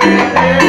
Hãy subscribe